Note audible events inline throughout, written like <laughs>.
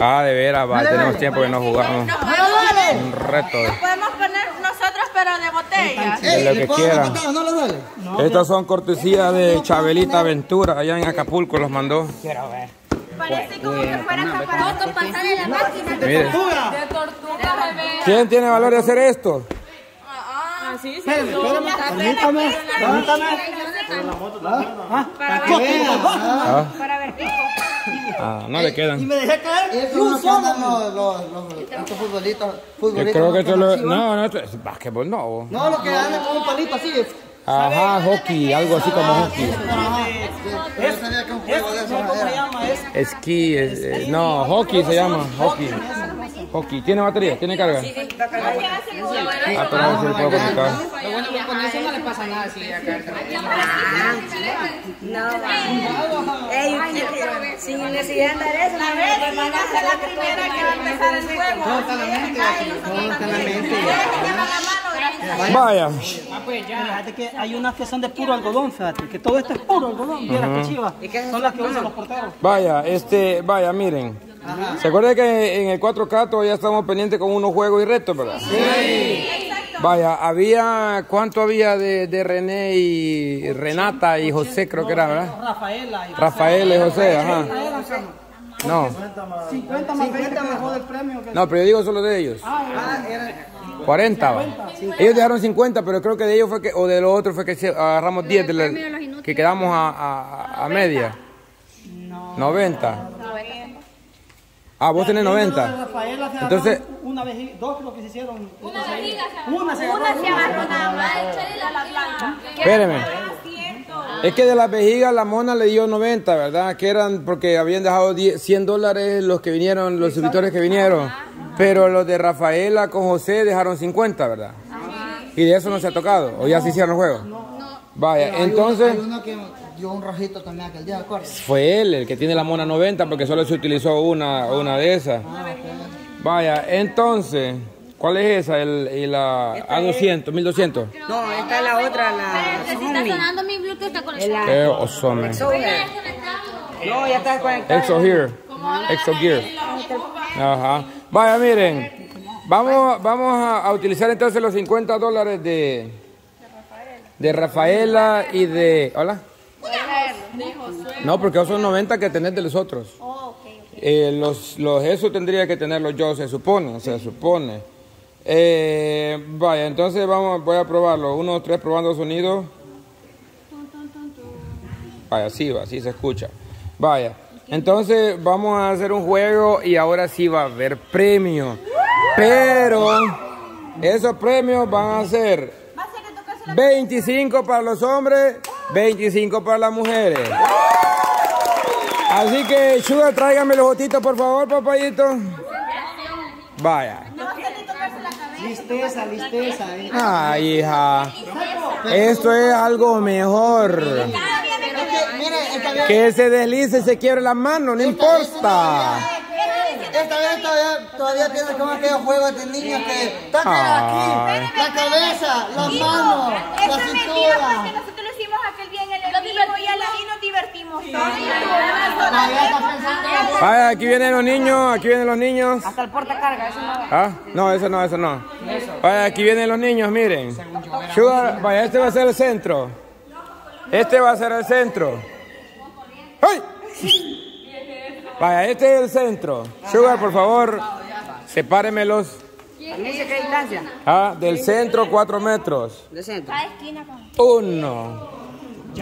Ah, de veras, va, tenemos tiempo que no jugamos. Nos podemos, Un reto. nos podemos poner nosotros, pero de botella. De lo que quieran. ¿No le duele? Estas son cortesías de Chabelita Aventura, allá en Acapulco los mandó. Parece como que fuera caparazón pasar en la máquina. Mire. De tortuga, bebé. ¿Quién tiene valor de hacer esto? Así, sí. Espérame, espérame, permítame, permítame. Ah, para. Ah, Para ver ah, no le quedan. Y me dejé caer. Eso no son los, los, los, estos futbolistas. Yo creo que esto lo... No, no, esto es básquetbol, no. No, lo que andan con un palito así. Ajá, hockey, algo así como hockey. Esos ¿Cómo se llama eso? Esquí, es- eh, no, hockey se llama, hockey. Hockey, ¿tiene batería? ¿Tiene carga? Ah, pero no se lo puedo conectar. Lo bueno que con eso no le pasa nada si acá. No, va. Ey, sin necesidad de andar eso, A van a ser la primera que va a empezar el juego. No, está la mente, no, está la mente. Vaya, Ah, pues ya. Fíjate que hay unas que son de puro algodón, fíjate, que todo esto es puro algodón. Mira que chivas. Son las que usan los porteros. vaya, este, vaya, miren. ¿Se acuerdan que en el 4K todavía estamos pendientes con unos juegos y retos, verdad? Sí. Vaya, había, ¿cuánto había de, de René y Renata y José, creo que era, ¿verdad? Rafaela y Rafael y José, ajá. No, 50 más 20 mejor del premio que no, pero yo digo solo de ellos. 40, va. Ellos dejaron 50, pero creo que de ellos fue que, o de los otros fue que se- agarramos 10, de la- que quedamos a, a, a media. 90. Ah, vos tenés 90. Rafaela se Entonces- una vejiga, dos creo que se hicieron. Una vejiga se Una se Una agarró. se agarró nada más. la blanca. Espéreme. Es que de las vejigas la mona le dio 90, ¿verdad? Que eran porque habían dejado 10 100 dólares los que vinieron, los suscriptores que vinieron. Pero los de Rafaela con José dejaron 50, ¿verdad? Y de eso no se ha tocado. ¿O ya se hicieron los juegos? Vaya, Hay entonces dio un rojito también aquel día, ¿acuerdas? fue él el que tiene la mona 90 porque solo se utilizó una, una de esas. Vaya, entonces, ¿cuál es esa? El, y la A200, 1200. No, esta es la otra, la Está Xiaomi. sonando mi Bluetooth está Es conectado. Exogear. No, ya está conectada. Exo Gear. Exo Gear. Ajá. Vaya, miren. Vamos, vamos a, a utilizar entonces los 50 dólares de, de Rafaela y de... ¿Hola? No, porque esos son 90 que tenés de los otros. Eh, los, los eso tendría que tenerlos yo, se supone, se supone. Eh, vaya, entonces vamos, voy a probarlo. Uno, tres, probando sonido. Vaya, sí va, sí se escucha. Vaya, entonces vamos a hacer un juego y ahora sí va a haber premio. Pero esos premios van a ser 25 para los hombres, 25 para las mujeres. Así que, Sugar, tráigame los otitos, por favor, papayito. Vaya. Listeza, listeza. eh. Ay, hija. Esto es algo mejor. Que se deslice y se quiebre la mano, no importa. esta vez todavía, todavía tiene como aquellos juegos de niños que tocan aquí, la cabeza, las manos, la cintura. porque nosotros lo hicimos aquel día en el en vivo y ahí nos divertimos Vaya, aquí vienen los niños, aquí vienen los niños. Hasta el portacarga, eso no va. Ah, no, eso no, eso no. Vaya, aquí vienen los niños, miren. Sugar, vaya, este va a ser el centro. Este va a ser el centro. ¡Ay! Vaya, este es el centro. Sugar, por favor, sepáremelos. Ah, del centro, cuatro metros. De centro. Uno,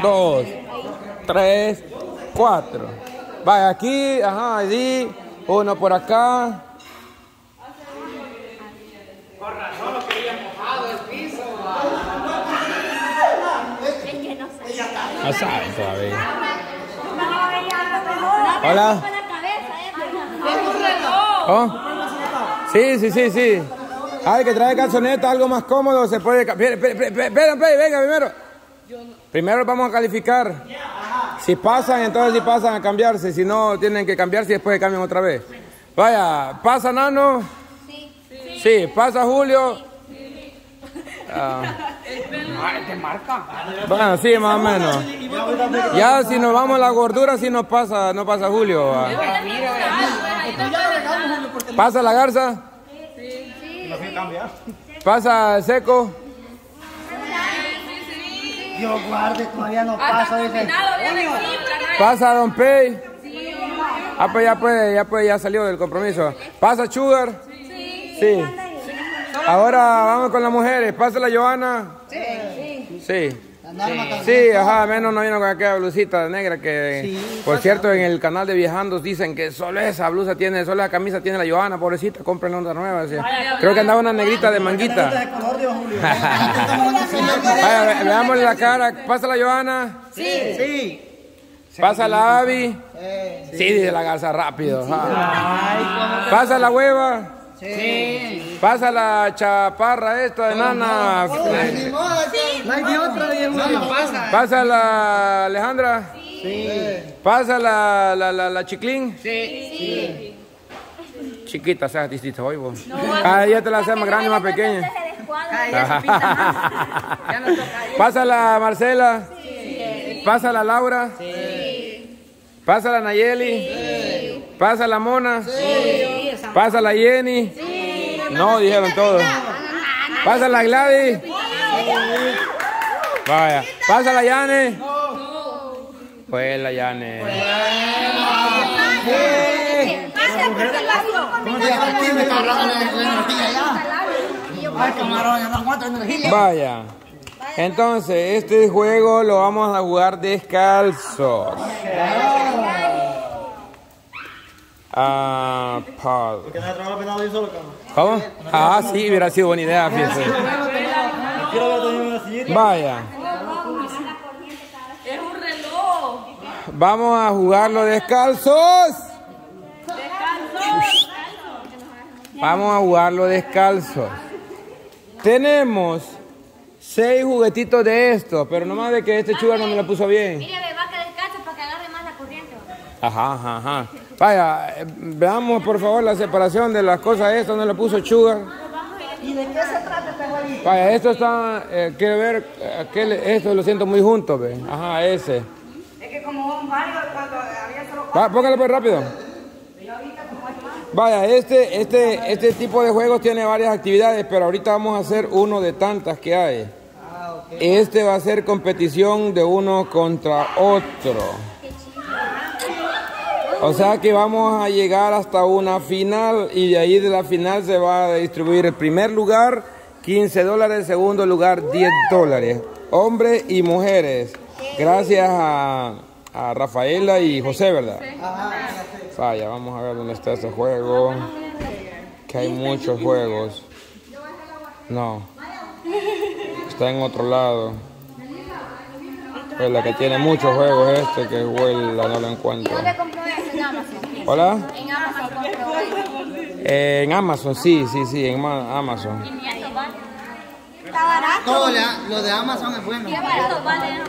dos, tres, cuatro. Vaya, aquí, ajá, allí, uno por acá. No saben todavía. Hola. ¿Oh? Sí, sí, sí, sí. Ay, que trae calzoneta, algo más cómodo, se puede... venga primero. Primero vamos a calificar. Si pasan, entonces si pasan a cambiarse. Si no, tienen que cambiarse y después cambian otra vez. Vaya, ¿pasa Nano? Sí. Sí, ¿pasa Julio? Ah. Bueno, sí, más o menos. Ya si nos vamos a la gordura, sí nos pasa, no pasa Julio. ah. ¿Pasa la garza? ¿Pasa el seco? Dios guarde, todavía no pasa. Dice. ¿Pasa Don Pay? Ah, pues ya puede, ya puede, ya salió del compromiso. ¿Pasa Sugar? Sí. Ahora vamos con las mujeres. ¿Pasa la Joana? Sí. Sí. Sí, ajá, menos no vino con aquella blusita negra que, por cierto, en el canal de Viajandos dicen que solo esa blusa tiene, solo la camisa tiene la Joana, pobrecita, compren onda nueva. así. Creo que andaba una negrita de manguita. Vaya, ve- veamos la cara. ¿Pasa la Joana? Sí. ¿Pasa la Avi? Sí, dice la garza rápido. ¿Pasa la hueva? Sí. ¿Pasa la chaparra esta de nana? Ni modo, No hay otra. ¿Pasa la Alejandra? Sí. ¿Pasa la, la, la, la chiclín? Sí. Chiquita, o sea, distinta hoy vos. Ah, ya te la hace más grande, más pequeña. <laughs> ¿Pasa la Marcela? ¿Pasa la Laura? ¿Pasa la Nayeli? ¿Pasa la Mona? ¿Pasa la Jenny? No, dijeron todos. ¿Pasa la Gladys? Vaya. ¿Pasa la Yane? Pues la Yane. No. Vaya. Entonces, este juego lo vamos a jugar descalzos. Ah, no se trabaja solo, cabrón. ¿Cómo? Ah, sí, hubiera sido buena idea, fíjese. Vaya. Es un reloj. Vamos a jugarlo descalzos. Vamos a jugarlo descalzos. Tenemos seis juguetitos de estos, pero nomás de que este chugar no me lo puso bien. Mire, le va a quedar cacho para que agarre más la corriente. Ajá, ajá, ajá. Vaya, eh, veamos por favor la separación de las cosas estas, no le puso sugar. ¿Y de qué se trata este jueguito? Vaya, esto está, eh, quiero ver, eh, aquel, esto lo siento muy junto, ve. Ajá, ese. Es que como varios cuando había solo Va, póngale pues rápido. Vaya, este, este, este tipo de juegos tiene varias actividades, pero ahorita vamos a hacer uno de tantas que hay. Este va a ser competición de uno contra otro. O sea que vamos a llegar hasta una final y de ahí de la final se va a distribuir el primer lugar 15 dólares, segundo lugar 10 dólares. Hombres y mujeres. Gracias a, Rafaela y José, ¿verdad? Vaya, vamos a ver dónde está ese juego. Que hay muchos juegos. No. Está en otro lado. Pues la que tiene muchos juegos es este que huela, no lo encuentro. ¿Dónde compró eso? En Amazon. ¿Hola? En Amazon. Eh, en sí, sí, sí, en Ma- Amazon. Está barato. Todo lo de Amazon es bueno. Qué barato vale.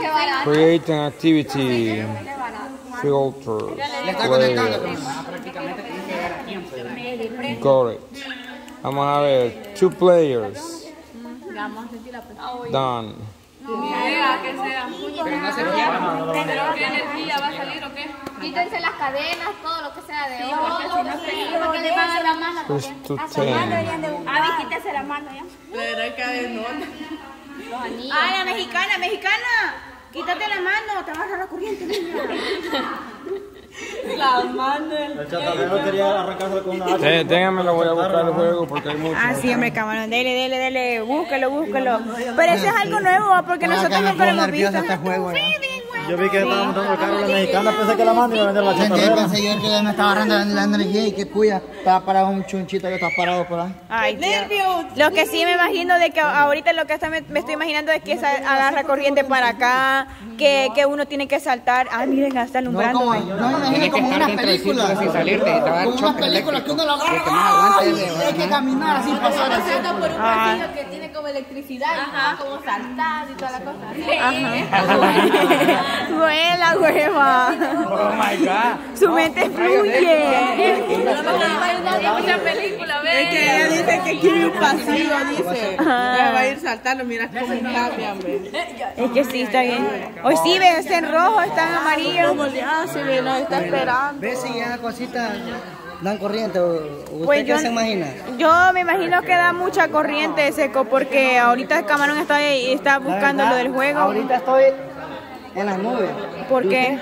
Qué barato. Create an activity. Filter. Le está conectando. Player. Prácticamente tienes que llegar a tiempo. Got it. Vamos a ver. Two players. Done. Sea, que sea. Pero no se pierdan. ¿Pero qué energía va a salir o qué? Quítense las cadenas, todo lo que sea de oro. porque si no porque le van a la mano. To A su mano deberían de buscar. Avi, quítese la mano ya. De nota. Los anillos. ¡Ay, la mexicana, mexicana! Quítate la mano, te va a agarrar la corriente, niña. El chatarrero quería arrancárselo con una hacha. Té- Ténganmelo, voy a buscar el juego porque hay muchos. Ah, sí, hombre, camarón, dele, dele, dele, búscalo, búscalo. Pero eso es algo nuevo, ¿va? porque Para nosotros nunca lo hemos visto. este juego, ya. Yo vi que estaba montando el carro la mexicana, pensé que la mano iba a vender la chatarrera. pensé yo que me estaba agarrando la energía y que puya. Estaba parado un chunchito que está parado por ahí. Ay, nervios. Lo que sí me imagino de que ahorita lo que está- me, me estoy imaginando es que agarra corriente para acá, que, que uno tiene que saltar. Ay, miren, hasta No, alumbrando. como, yo me imagino como estar unas dentro del películas. sin salirte, te va a dar Como unas películas que uno lo agarra. Y hay que caminar así pasar así. Por un pasillo que tiene como electricidad, Ajá. como saltar y toda la cosa. <laughs> Vuela, hueva. Oh my god. Su mente fluye. Mucha película, ve. Es que ella dice que quiere un pasivo, dice. Ya va a ir saltando, mira cómo cambian, ve. Es que sí, está bien. Hoy sí, ve, está en rojo, está en amarillo. ¿Cómo le hace? Ve, nos está esperando. ¿Ves si ya cositas dan corriente? ¿O ¿Usted Pues qué yo, se imagina? yo me imagino que da mucha corriente seco porque ahorita el camarón está, ahí- está buscando lo del juego. Ahorita estoy en las nubes. ¿Por qué?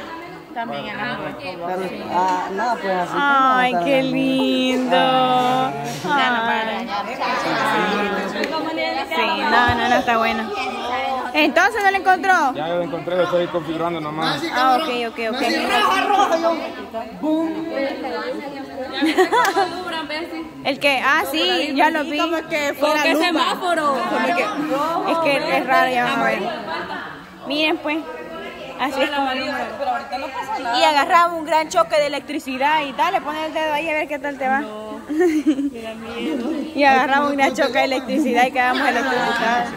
Pero, ah, nada, pues así. Ay, qué lindo. Ay. Sí, no, no, no está bueno. Entonces no lo encontró. Ya lo encontré, lo estoy configurando nomás. Ah, ok, ok, ok. <laughs> El que, ah, sí, ya lo vi. Como que fuera lupa. semáforo. Como que Es que es raro, ya vamos a ver. Miren, pues. Así es como. Y agarraba un gran choque de electricidad y dale, pon el dedo ahí a ver qué tal te va. <laughs> y agarraba un gran choque de electricidad y quedamos electrocutados.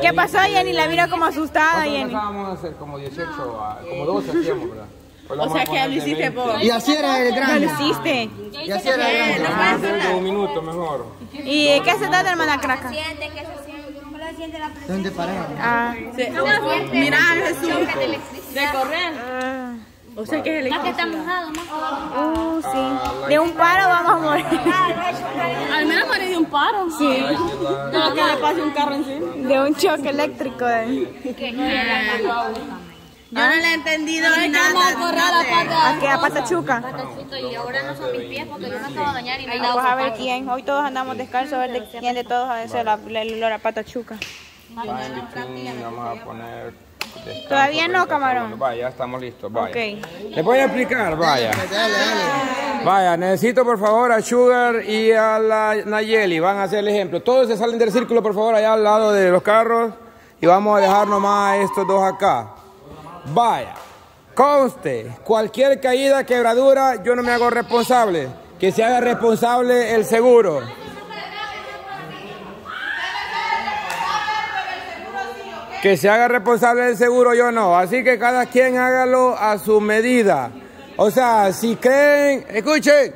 ¿Qué pasó, Jenny? La mira como asustada, ¿Cuánto Jenny. Vamos a hacer como 18, a- como 12 hacíamos, ¿verdad? Pues O sea que poner lo de hiciste 20. vos. Y así era el ¿Qué lo grande. hiciste? Y así era el grande. De un minuto mejor. ¿Y de qué se trata, hermana Craca? Siente que se siente. ¿Cómo la siente la presión? ¿Dónde paramos? Ah. Mira, Jesús. De correr. ah. O sea que es el Más que está mojado, más que Uh, sí. De un paro vamos a morir. Al menos paré de un paro. Sí. No, que le pase un carro encima. De un choque eléctrico. eh. Yo no le he entendido nada. ¿A qué? ¿A Patachuca? Patachito, y ahora no son mis pies porque yo no estaba dañando y me Vamos a ver quién. Hoy todos andamos descalzos, a ver de quién de todos ha de ser la, la, el olor a Patachuca. Vamos a poner... descanso, Todavía no, camarón. Vaya, ya estamos listos, vaya. Ok. Les voy a explicar, vaya. Dale, dale. Vaya, necesito por favor a Sugar y a la Nayeli. Van a hacer el ejemplo. Todos se salen del círculo, por favor, allá al lado de los carros. Y vamos a dejar nomás a estos dos acá. Vaya. Conste, cualquier caída, quebradura, yo no me hago responsable. Que se haga responsable el seguro. Que se haga responsable del seguro, yo no. Así que cada quien hágalo a su medida. O sea, si creen, escuchen,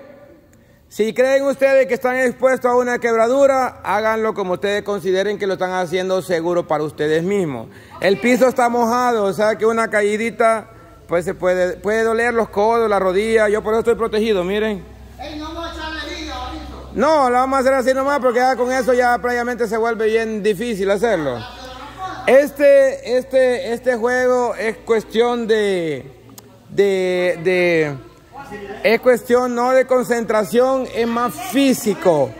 si creen ustedes que están expuestos a una quebradura, háganlo como ustedes consideren que lo están haciendo seguro para ustedes mismos. El piso está mojado, o sea que una caídita, pues se puede, puede doler los codos, la rodilla. Yo por eso estoy protegido, miren. No, lo vamos a hacer así nomás porque ya con eso ya prácticamente se vuelve bien difícil hacerlo. Este, este, este juego es cuestión de, de, de, es cuestión no de concentración, es más físico,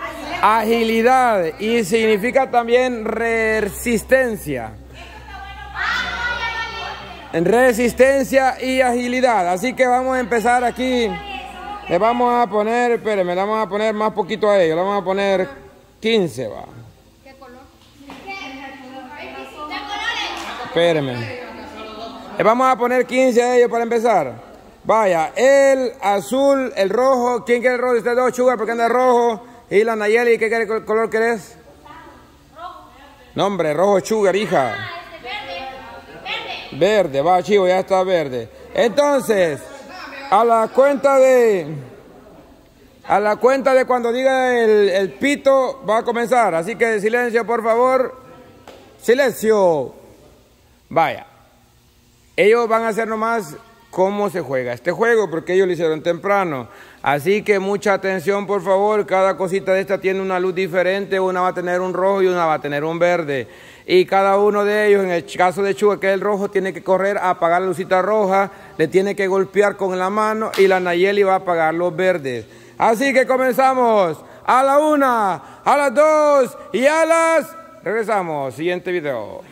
agilidad y significa también resistencia. Resistencia y agilidad. Así que vamos a empezar aquí. Le vamos a poner, espérenme, le vamos a poner más poquito a ellos. Le vamos a poner 15, va. Espérenme. Le vamos a poner 15 a ellos para empezar. Vaya, el azul, el rojo. ¿Quién quiere el rojo? Ustedes dos, Sugar, porque anda rojo. Y la Nayeli, ¿qué quiere- qué color querés? No, hombre, rojo Sugar, hija. Verde, va, chivo, ya está verde. Entonces, a la cuenta de. A la cuenta de cuando diga el, el pito, va a comenzar. Así que silencio, por favor. Silencio. Vaya. Ellos van a hacer nomás cómo se juega este juego, porque ellos lo hicieron temprano. Así que mucha atención, por favor. Cada cosita de esta tiene una luz diferente. Una va a tener un rojo y una va a tener un verde. Y cada uno de ellos, en el caso de Chuga, que es el rojo, tiene que correr a apagar la lucita roja, le tiene que golpear con la mano y la Nayeli va a apagar los verdes. Así que comenzamos a la una, a las dos y a las... Regresamos, siguiente video.